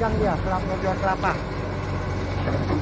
pedagang dia, kelapa, jual kelapa.